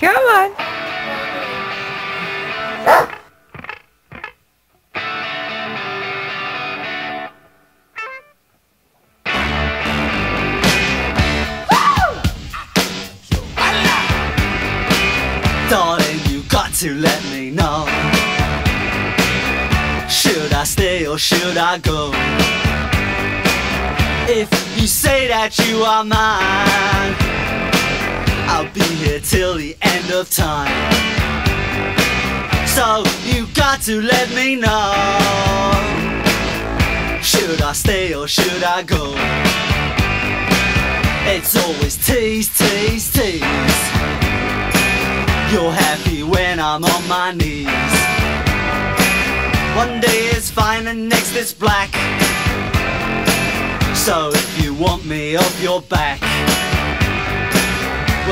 Come on. Darling, you got to let me know. Should I stay or should I go? If you say that you are mine, I'll be here till the end of time. So you got to let me know. Should I stay or should I go? It's always tease, tease, tease. You're happy when I'm on my knees. One day is fine and next is black. So if you want me off your back,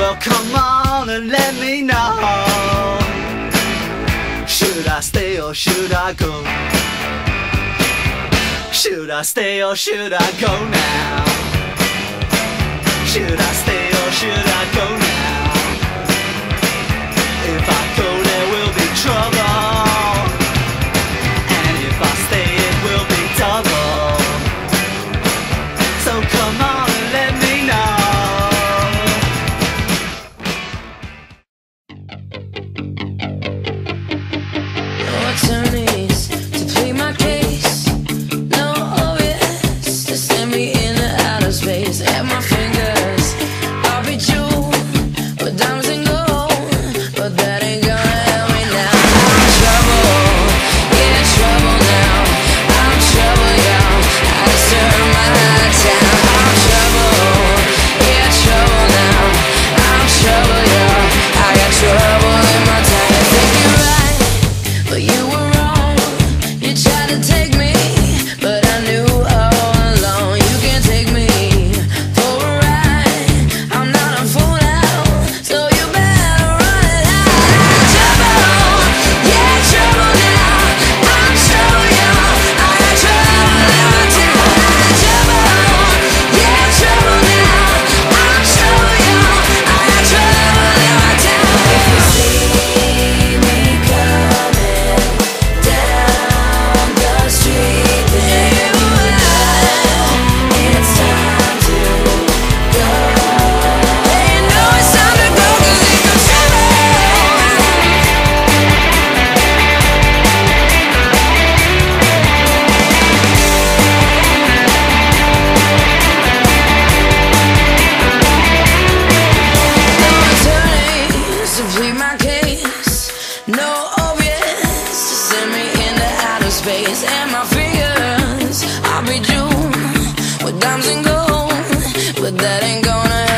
well come on and let me know. Should I stay or should I go? Should I stay or should I go now? Should I stay or should I go now? No but that ain't gonna